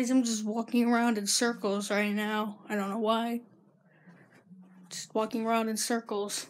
I'm just walking around in circles right now. I don't know why. Just walking around in circles.